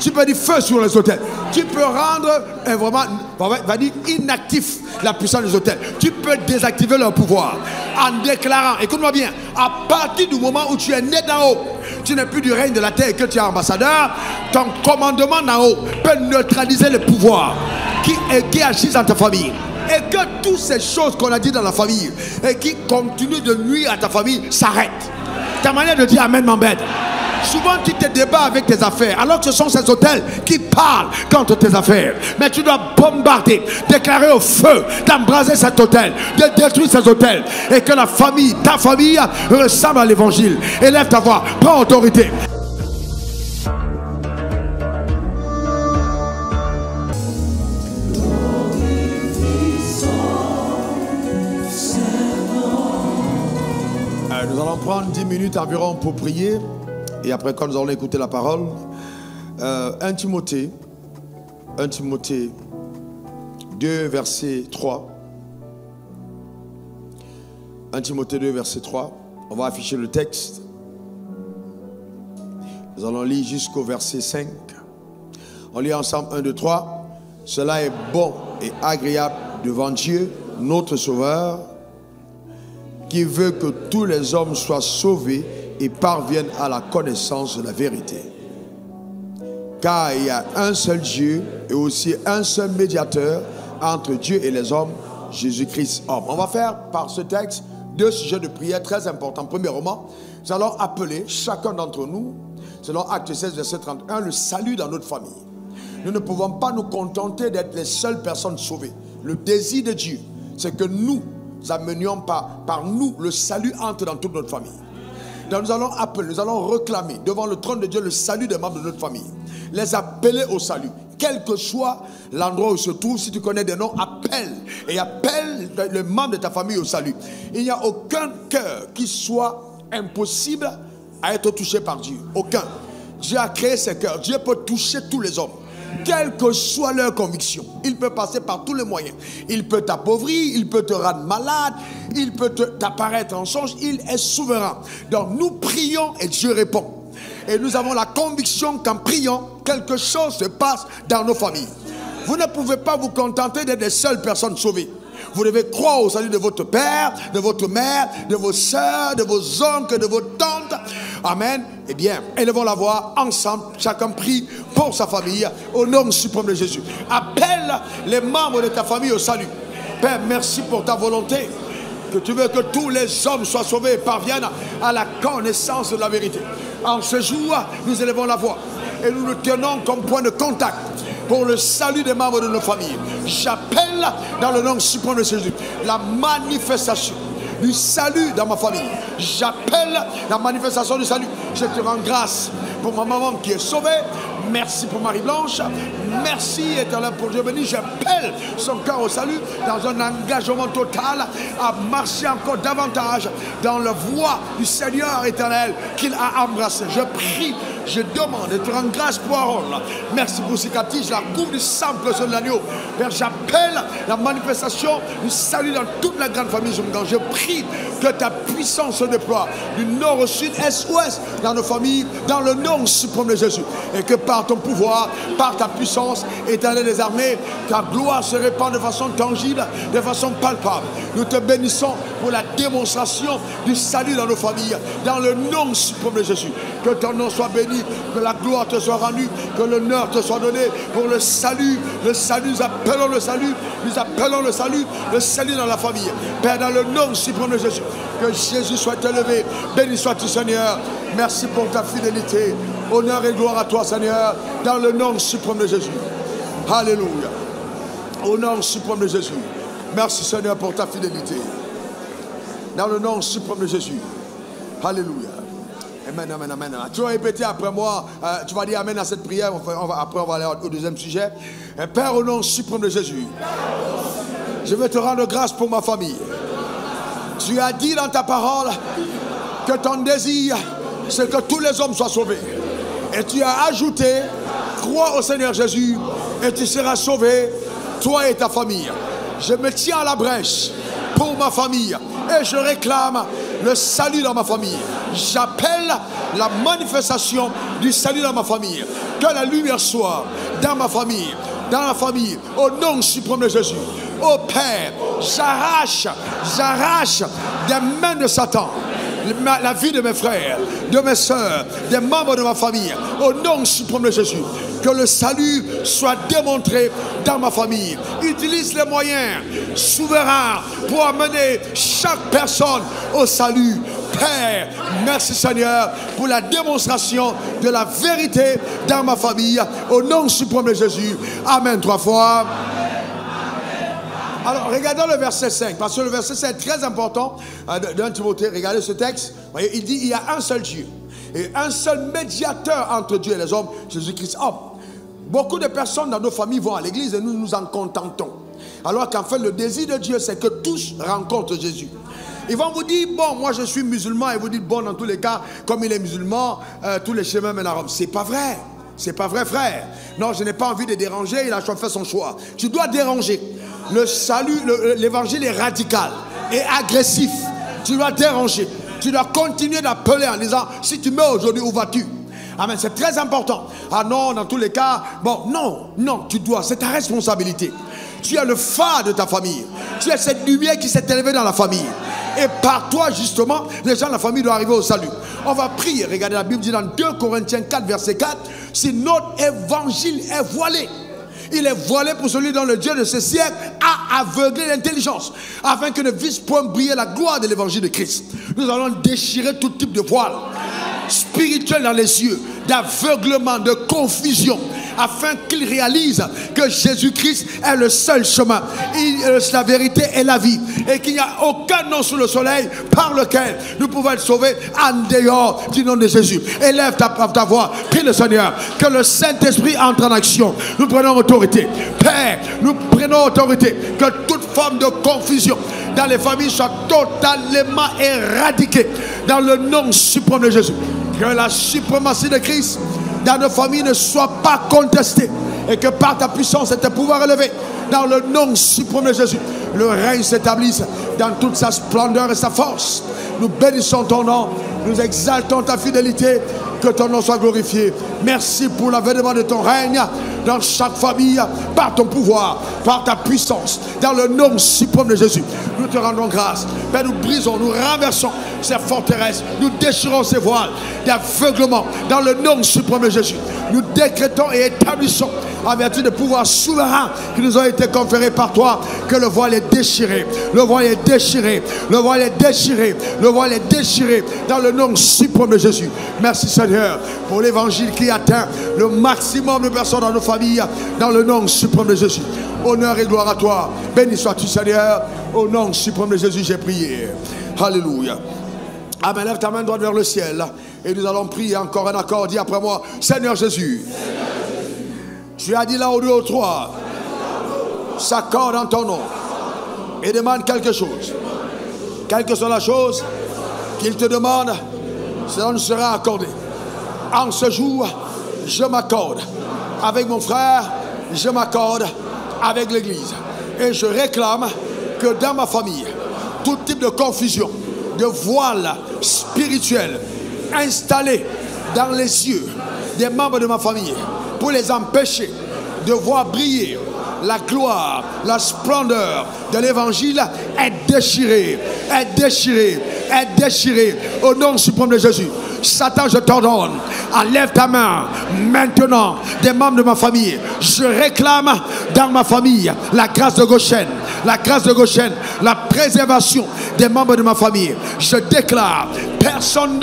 Tu peux dire feu sur les hôtels. Tu peux rendre vraiment, va dire inactif la puissance des hôtels. Tu peux désactiver leur pouvoir en déclarant, écoute-moi bien, à partir du moment où tu es né d'en haut, tu n'es plus du règne de la terre et que tu es ambassadeur, ton commandement d'en haut peut neutraliser le pouvoir qui, qui agissent dans ta famille. Et que toutes ces choses qu'on a dit dans la famille et qui continuent de nuire à ta famille s'arrêtent. Ta manière de dire Amen m'embête. Souvent, tu te débats avec tes affaires, alors que ce sont ces hôtels qui parlent contre tes affaires. Mais tu dois bombarder, déclarer au feu, d'embraser cet hôtel, de détruire ces hôtels. Et que la famille, ta famille, ressemble à l'évangile. Élève ta voix, prends autorité. Nous allons prendre 10 minutes environ pour prier. Et après, quand nous allons écouter la parole, euh, 1 Timothée, 1 Timothée 2, verset 3. 1 Timothée 2, verset 3. On va afficher le texte. Nous allons lire jusqu'au verset 5. On lit ensemble 1, 2, 3. Cela est bon et agréable devant Dieu, notre Sauveur, qui veut que tous les hommes soient sauvés et parviennent à la connaissance de la vérité. Car il y a un seul Dieu et aussi un seul médiateur entre Dieu et les hommes, Jésus-Christ homme. On va faire par ce texte deux sujets de prière très importants. Premièrement, nous allons appeler chacun d'entre nous, selon Acte 16, verset 31, le salut dans notre famille. Nous ne pouvons pas nous contenter d'être les seules personnes sauvées. Le désir de Dieu, c'est que nous amenions par, par nous le salut entre dans toute notre famille. Nous allons appeler, nous allons réclamer devant le trône de Dieu le salut des membres de notre famille. Les appeler au salut. Quel que soit l'endroit où se trouve, si tu connais des noms, appelle. Et appelle le membre de ta famille au salut. Il n'y a aucun cœur qui soit impossible à être touché par Dieu. Aucun. Dieu a créé ces cœurs. Dieu peut toucher tous les hommes quelle que soit leur conviction. Il peut passer par tous les moyens. Il peut t'appauvrir, il peut te rendre malade, il peut t'apparaître en songe. Il est souverain. Donc nous prions et Dieu répond. Et nous avons la conviction qu'en priant, quelque chose se passe dans nos familles. Vous ne pouvez pas vous contenter d'être les seules personnes sauvées. Vous devez croire au salut de votre père, de votre mère, de vos soeurs, de vos oncles, de vos tantes. Amen. Eh bien, élevons la voix ensemble. Chacun prie pour sa famille au nom suprême de Jésus. Appelle les membres de ta famille au salut. Père, merci pour ta volonté. Que tu veux que tous les hommes soient sauvés et parviennent à la connaissance de la vérité. En ce jour, nous élevons la voix et nous nous tenons comme point de contact pour le salut des membres de nos familles. J'appelle dans le nom suprême de Jésus la manifestation du salut dans ma famille. J'appelle la manifestation du salut. Je te rends grâce pour ma maman qui est sauvée. Merci pour Marie-Blanche. Merci, éternel, pour Dieu béni. J'appelle son cœur au salut dans un engagement total à marcher encore davantage dans la voie du Seigneur éternel qu'il a embrassé. Je prie je demande et te rends grâce pour Aaron. Merci pour cicatrices, la coupe du sang précieux de l'agneau. Père, j'appelle la manifestation du salut dans toute la grande famille. Je prie que ta puissance se déploie du nord au sud, est, ouest, dans nos familles, dans le nom suprême de Jésus. Et que par ton pouvoir, par ta puissance, éternel des armées, ta gloire se répand de façon tangible, de façon palpable. Nous te bénissons pour la démonstration du salut dans nos familles, dans le nom suprême de Jésus. Que ton nom soit béni que la gloire te soit rendue, que l'honneur te soit donné pour le salut. Le salut, nous appelons le salut, nous appelons le salut, le salut dans la famille. Père, dans le nom suprême de Jésus, que Jésus soit élevé. Béni sois-tu, Seigneur. Merci pour ta fidélité. Honneur et gloire à toi, Seigneur, dans le nom suprême de Jésus. Alléluia. Au nom suprême de Jésus. Merci, Seigneur, pour ta fidélité. Dans le nom suprême de Jésus. Alléluia. Amen, amen, amen. Tu vas répéter après moi, euh, tu vas dire amen à cette prière. après, on va aller au deuxième sujet. Père, au nom suprême de Jésus, je vais te rendre grâce pour ma famille. Tu as dit dans ta parole que ton désir, c'est que tous les hommes soient sauvés. Et tu as ajouté, crois au Seigneur Jésus et tu seras sauvé, toi et ta famille. Je me tiens à la brèche pour ma famille et je réclame le salut dans ma famille j'appelle la manifestation du salut dans ma famille. Que la lumière soit dans ma famille, dans la famille, au nom suprême de Jésus. Ô Père, j'arrache, j'arrache des mains de Satan la vie de mes frères, de mes soeurs, des membres de ma famille, au nom suprême de Jésus. Que le salut soit démontré dans ma famille. Utilise les moyens souverains pour amener chaque personne au salut. Père, merci Seigneur pour la démonstration de la vérité dans ma famille. Au nom suprême de Jésus. Amen trois fois. Alors, regardons le verset 5, parce que le verset 5 est très important euh, d'un Timothée. Regardez ce texte. il dit il y a un seul Dieu et un seul médiateur entre Dieu et les hommes, Jésus-Christ. Beaucoup de personnes dans nos familles vont à l'église et nous nous en contentons. Alors qu'en fait, le désir de Dieu, c'est que tous rencontrent Jésus. Ils vont vous dire, bon, moi je suis musulman, et vous dites, bon, dans tous les cas, comme il est musulman, euh, tous les chemins mènent à Rome. C'est pas vrai. C'est pas vrai, frère. Non, je n'ai pas envie de déranger, il a fait son choix. Tu dois déranger. Le salut, l'évangile est radical et agressif. Tu dois déranger. Tu dois continuer d'appeler en disant, si tu meurs aujourd'hui, où vas-tu? Amen, c'est très important. Ah non, dans tous les cas, bon, non, non, tu dois, c'est ta responsabilité. Tu es le phare de ta famille. Tu es cette lumière qui s'est élevée dans la famille. Et par toi, justement, les gens de la famille doivent arriver au salut. On va prier. Regardez, la Bible dit dans 2 Corinthiens 4, verset 4, si notre évangile est voilé, il est voilé pour celui dont le Dieu de ce siècle a aveuglé l'intelligence, afin que ne vise point briller la gloire de l'évangile de Christ. Nous allons déchirer tout type de voile spirituel dans les cieux, d'aveuglement, de confusion, afin qu'il réalise que Jésus-Christ est le seul chemin, il, la vérité et la vie, et qu'il n'y a aucun nom sous le soleil par lequel nous pouvons être sauvés en dehors du nom de Jésus. Élève ta, ta voix, prie le Seigneur, que le Saint-Esprit entre en action. Nous prenons autorité. Père, nous prenons autorité, que toute forme de confusion dans les familles soit totalement éradiquée dans le nom suprême de Jésus. Que la suprématie de Christ dans nos familles ne soit pas contesté et que par ta puissance et tes pouvoirs élevés, dans le nom suprême de Jésus, le règne s'établisse dans toute sa splendeur et sa force. Nous bénissons ton nom, nous exaltons ta fidélité, que ton nom soit glorifié. Merci pour l'avènement de ton règne dans chaque famille, par ton pouvoir, par ta puissance, dans le nom suprême de Jésus. Nous te rendons grâce. Père, nous brisons, nous renversons ces forteresses, nous déchirons ces voiles d'aveuglement, dans le nom suprême de Jésus. Nous décrétons et établissons, en vertu de pouvoirs souverains qui nous ont été conférés par toi, que le voile est déchiré, le voile est déchiré, le voile est déchiré, le voile est déchiré, dans le nom suprême de Jésus. Merci Seigneur pour l'évangile qui atteint le maximum de personnes dans nos familles, dans le nom suprême de Jésus. Honneur et gloire à toi. Béni sois-tu Seigneur. Au nom suprême de Jésus, j'ai prié. Alléluia. Amen. Lève ta main droite vers le ciel. Et nous allons prier encore un accord. Dis après moi, Seigneur Jésus. Tu as dit là au deux au trois. S'accorde en ton nom. Et demande quelque chose. Quelle que soit la chose qu'il te demande, cela nous sera accordé. En ce jour, je m'accorde avec mon frère, je m'accorde avec l'Église. Et je réclame que dans ma famille, tout type de confusion, de voile spirituel installé dans les yeux des membres de ma famille pour les empêcher de voir briller la gloire, la splendeur de l'évangile est déchirée, est déchirée, est déchirée au nom suprême de Jésus. Satan, je t'ordonne, enlève ta main maintenant des membres de ma famille. Je réclame dans ma famille la grâce de Goshen, la grâce de Goshen, la préservation des membres de ma famille. Je déclare, personne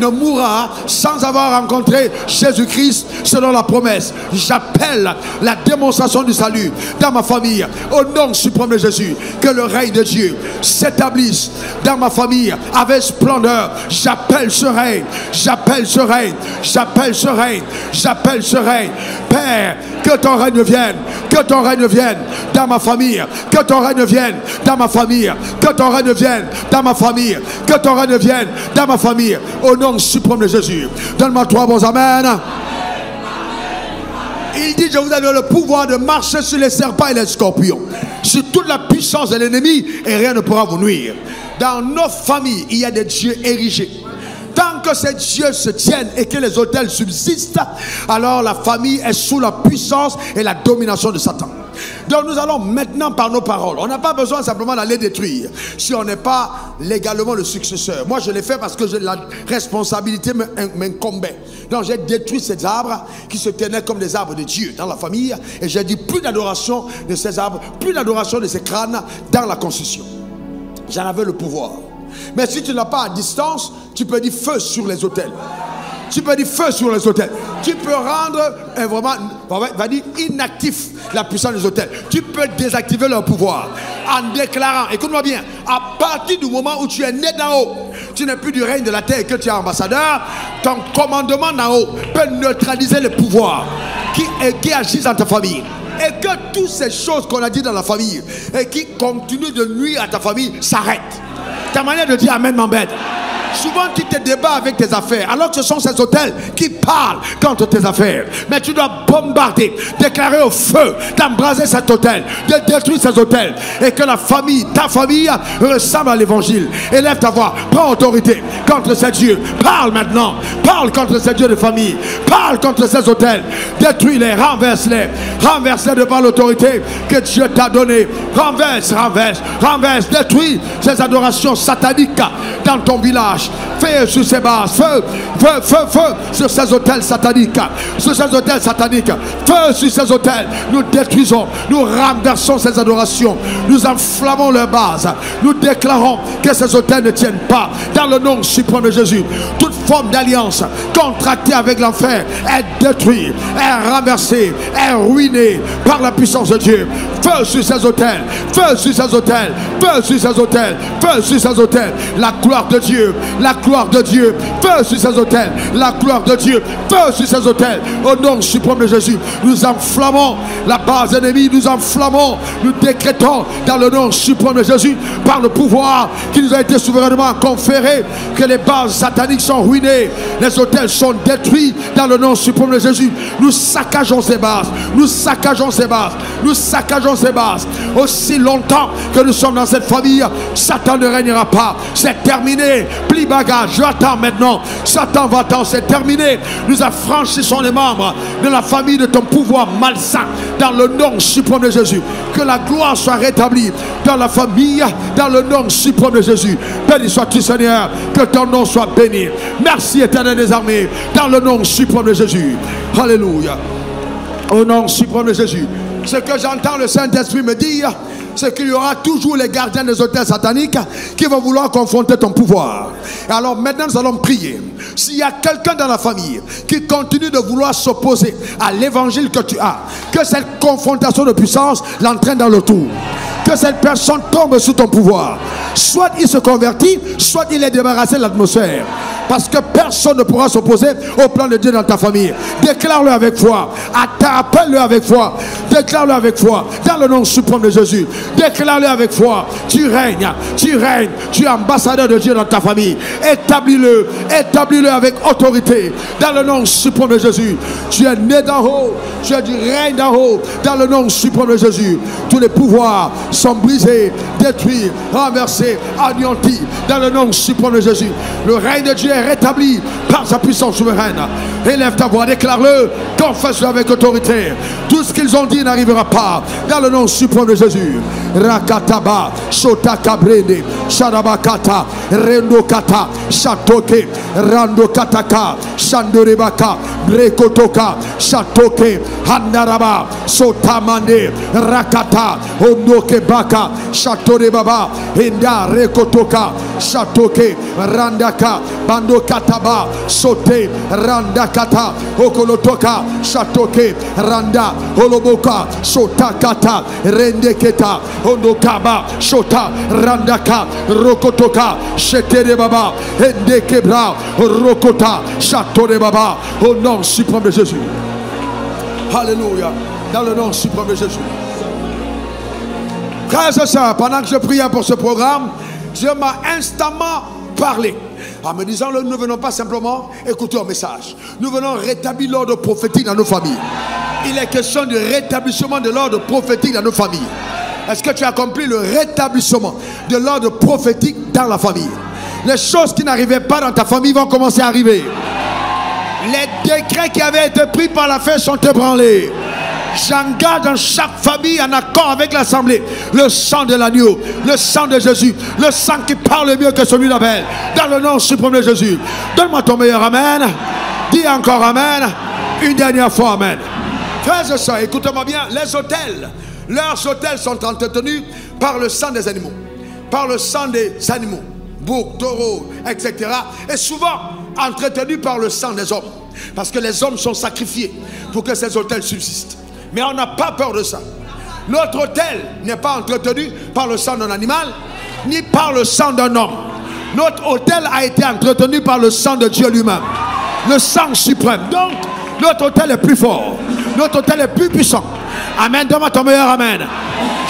ne mourra sans avoir rencontré Jésus-Christ selon la promesse. J'appelle la démonstration du salut dans ma famille au nom suprême de Jésus. Que le règne de Dieu s'établisse dans ma famille avec splendeur. J'appelle ce règne J'appelle ce règne. J'appelle ce règne. J'appelle ce règne. Père, que ton règne vienne. Que ton règne vienne dans ma famille. Que ton règne vienne dans ma famille. Que ton règne vienne dans ma famille. Que ton règne vienne dans ma famille. Au nom suprême de Jésus. Donne-moi trois bons amen. Il dit, je vous donne le pouvoir de marcher sur les serpents et les scorpions, sur toute la puissance de l'ennemi, et rien ne pourra vous nuire. Dans nos familles, il y a des dieux érigés. Tant que ces dieux se tiennent et que les hôtels subsistent, alors la famille est sous la puissance et la domination de Satan. Donc nous allons maintenant par nos paroles. On n'a pas besoin simplement d'aller détruire si on n'est pas légalement le successeur. Moi je l'ai fait parce que la responsabilité m'incombait. Donc j'ai détruit ces arbres qui se tenaient comme des arbres de Dieu dans la famille et j'ai dit plus d'adoration de ces arbres, plus d'adoration de ces crânes dans la construction. J'en avais le pouvoir. Mais si tu n'as pas à distance, tu peux dire feu sur les hôtels. Tu peux dire feu sur les hôtels. Tu peux rendre vraiment, va dire inactif la puissance des hôtels. Tu peux désactiver leur pouvoir en déclarant, écoute-moi bien, à partir du moment où tu es né d'en haut, tu n'es plus du règne de la terre et que tu es ambassadeur, ton commandement d'en haut peut neutraliser le pouvoir qui, qui agissent dans ta famille. Et que toutes ces choses qu'on a dit dans la famille et qui continuent de nuire à ta famille s'arrêtent. Ta manière de dire Amen m'embête. Souvent, tu te débats avec tes affaires, alors que ce sont ces hôtels qui parlent contre tes affaires. Mais tu dois bombarder, déclarer au feu, d'embraser cet hôtel, de détruire ces hôtels. Et que la famille, ta famille, ressemble à l'évangile. Élève ta voix, prends autorité contre ces dieux. Parle maintenant, parle contre ces dieux de famille. Parle contre ces hôtels. Détruis-les, renverse-les. Renverse-les devant l'autorité que Dieu t'a donnée. Renverse, renverse, renverse, détruis ces adorations sataniques dans ton village. Feu sur ces bases. Feu, feu, feu, feu sur ces hôtels sataniques. Sur ces hôtels sataniques. Feu sur ces hôtels. Nous détruisons, nous renversons ces adorations. Nous enflammons leurs bases. Nous déclarons que ces hôtels ne tiennent pas. Dans le nom suprême de Jésus. Forme d'alliance contractée avec l'enfer est détruite, est renversée, est ruinée par la puissance de Dieu. Feu sur ces hôtels. Feu sur ces hôtels. Feu sur ces hôtels. Feu sur ces hôtels. La gloire de Dieu la gloire de Dieu. Feu sur ces hôtels. La gloire de Dieu. Feu sur ces hôtels. Au nom suprême de Jésus. Nous enflammons la base ennemie. Nous enflammons. Nous décrétons dans le nom suprême de Jésus. Par le pouvoir qui nous a été souverainement conféré. Que les bases sataniques sont ruinées. Les hôtels sont détruits dans le nom suprême de Jésus. Nous saccageons ces bases. Nous saccageons ces bases. Nous saccageons ces bases. Aussi longtemps que nous sommes dans cette famille, Satan ne régnera pas. C'est terminé bagage. J'attends maintenant. Satan va-t'en, c'est terminé. Nous affranchissons les membres de la famille de ton pouvoir malsain dans le nom suprême de Jésus. Que la gloire soit rétablie dans la famille, dans le nom suprême de Jésus. Béni sois-tu, Seigneur. Que ton nom soit béni. Merci, éternel des armées, dans le nom suprême de Jésus. Alléluia. Au nom suprême de Jésus. Ce que j'entends le Saint-Esprit me dire, c'est qu'il y aura toujours les gardiens des hôtels sataniques qui vont vouloir confronter ton pouvoir. Alors maintenant, nous allons prier. S'il y a quelqu'un dans la famille qui continue de vouloir s'opposer à l'évangile que tu as, que cette confrontation de puissance l'entraîne dans le tour. Que cette personne tombe sous ton pouvoir. Soit il se convertit, soit il est débarrassé de l'atmosphère. Parce que personne ne pourra s'opposer au plan de Dieu dans ta famille. Déclare-le avec foi. Appelle-le avec foi. Déclare-le avec foi. Dans le nom suprême de Jésus. Déclare-le avec foi. Tu règnes. Tu règnes. Tu es ambassadeur de Dieu dans ta famille. Établis-le. Établis-le avec autorité. Dans le nom suprême de Jésus. Tu es né d'en haut. Tu es du règne d'en haut. Dans le nom suprême de Jésus. Tous les pouvoirs sont brisés, détruits, renversés, anéantis. Dans le nom suprême de Jésus. Le règne de Dieu rétabli par sa puissance souveraine. Élève ta voix, déclare-le, confesse-le avec autorité. Tout ce qu'ils ont dit n'arrivera pas. Dans le nom suprême de Jésus. Rakataba, Shota Kabrene, Sharabakata, Rendokata, Shatoke, Randokataka, Shandorebaka, Brekotoka, Shatoke, Handaraba, Sotamande, Rakata, Ondokebaka, Shatorebaba, Rekotoka, Shatoke, Randaka, Bando Kataba, Sote, Randa Kata, Okolotoka, Shatoke, Randa, Holoboka, Sota Kata, Rendeketa, Ondokaba, Shota, Randaka, Rokotoka, Shetere Baba, Endekebra, Rokota, Shatore Baba, au nom suprême de Jésus. Alléluia. Dans le nom suprême de Jésus. Frères et sœurs, pendant que je priais pour ce programme, Dieu m'a instamment parlé. En me disant, nous ne venons pas simplement écouter un message. Nous venons rétablir l'ordre prophétique dans nos familles. Il est question du rétablissement de l'ordre prophétique dans nos familles. Est-ce que tu as compris le rétablissement de l'ordre prophétique dans la famille? Les choses qui n'arrivaient pas dans ta famille vont commencer à arriver. Les décrets qui avaient été pris par la fête sont ébranlés. J'engage dans chaque famille en accord avec l'assemblée le sang de l'agneau, le sang de Jésus, le sang qui parle mieux que celui d'Abel. Dans le nom suprême de Jésus. Donne-moi ton meilleur Amen. Dis encore Amen. Une dernière fois Amen. Frères et sœurs, écoutez-moi bien. Les hôtels, leurs hôtels sont entretenus par le sang des animaux. Par le sang des animaux. Boucs, taureaux, etc. Et souvent entretenus par le sang des hommes. Parce que les hommes sont sacrifiés pour que ces hôtels subsistent. Mais on n'a pas peur de ça. Notre hôtel n'est pas entretenu par le sang d'un animal, ni par le sang d'un homme. Notre hôtel a été entretenu par le sang de Dieu lui-même. Le sang suprême. Donc, notre hôtel est plus fort. Notre hôtel est plus puissant. Amen. Donne-moi ton meilleur Amen.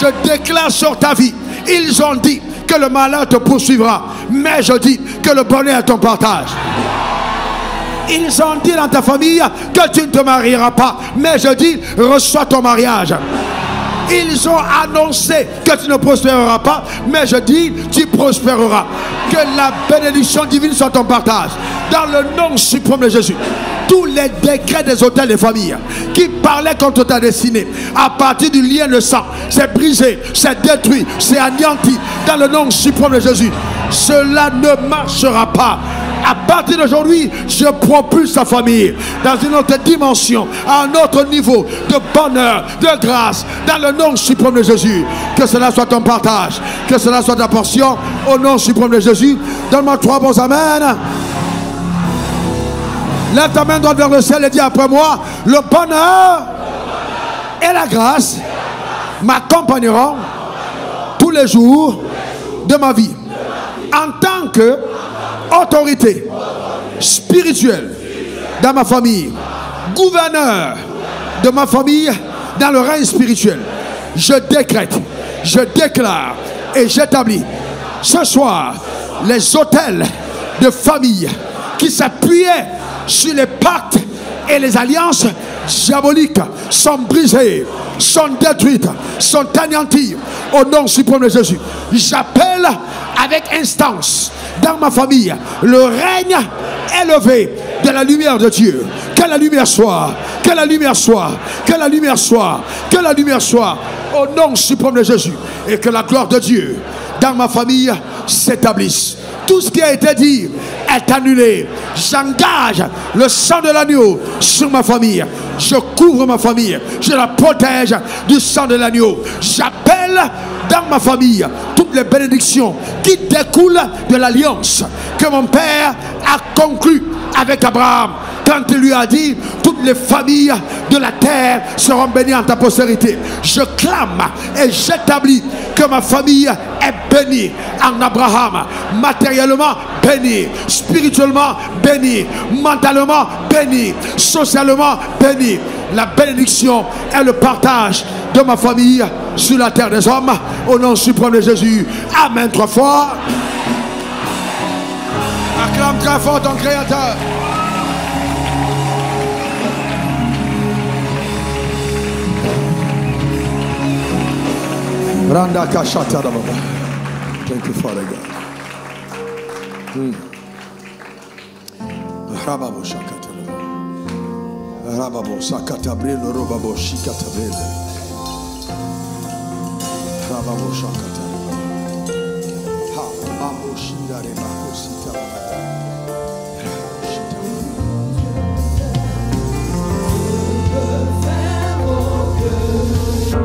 Je déclare sur ta vie. Ils ont dit que le malheur te poursuivra. Mais je dis que le bonheur est ton partage. Ils ont dit dans ta famille que tu ne te marieras pas. Mais je dis, reçois ton mariage. Ils ont annoncé que tu ne prospéreras pas, mais je dis, tu prospéreras. Que la bénédiction divine soit ton partage. Dans le nom suprême de Jésus. Tous les décrets des hôtels des familles qui parlaient contre ta destinée, à partir du lien de sang, c'est brisé, c'est détruit, c'est anéanti. Dans le nom suprême de Jésus. Cela ne marchera pas à partir d'aujourd'hui, je propulse sa famille dans une autre dimension, à un autre niveau de bonheur, de grâce, dans le nom suprême de Jésus. Que cela soit ton partage, que cela soit ta portion, au nom suprême de Jésus. Donne-moi trois bons Amen. Lève ta main droite vers le ciel et dis après moi, le bonheur et la grâce m'accompagneront tous les jours de ma vie. En tant que autorité spirituelle dans ma famille, gouverneur de ma famille dans le règne spirituel. Je décrète, je déclare et j'établis ce soir les hôtels de famille qui s'appuyaient sur les pactes et les alliances diaboliques sont brisées, sont détruites, sont anéanties au nom suprême de Jésus. J'appelle avec instance dans ma famille le règne élevé de la lumière de Dieu. Que la lumière soit, que la lumière soit, que la lumière soit, que la lumière soit au nom suprême de Jésus et que la gloire de Dieu dans ma famille s'établisse. Tout ce qui a été dit est annulé. J'engage le sang de l'agneau sur ma famille. Je couvre ma famille. Je la protège du sang de l'agneau. J'appelle dans ma famille toutes les bénédictions qui découlent de l'alliance que mon père a conclue avec Abraham quand il lui a dit toutes les familles de la terre seront bénies en ta postérité. Je clame et j'établis que ma famille est bénie en Abraham, matériellement bénie, spirituellement bénie, mentalement bénie, socialement bénie. La bénédiction et le partage de ma famille sur la terre des hommes au nom suprême de Jésus. Amen trois fois. Acclame très fort ton Créateur. Randa Kashata Thank you, Father God. Hmm. Rababo Shakata. Rababo Sakata Brelo Robabo Shikata Brele. Rababo Shakata. Ha, Babo Shindare Babo Sita.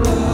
Good.